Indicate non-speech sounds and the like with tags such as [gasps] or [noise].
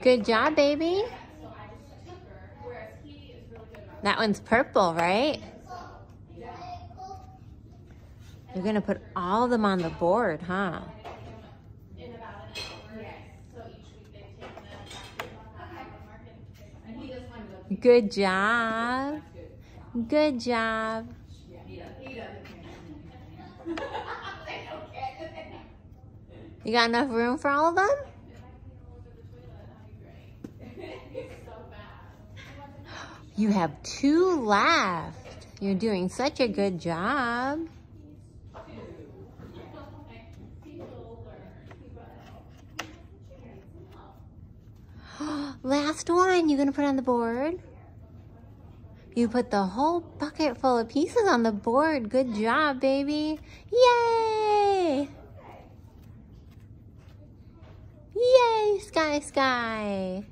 Good job, baby. That one's purple, right? You're gonna put all of them on the board, huh? Good job. Good job. You got enough room for all of them? You have two left. You're doing such a good job. [gasps] Last one you're gonna put on the board? You put the whole bucket full of pieces on the board. Good job, baby. Yay! Yay, Skye Skye!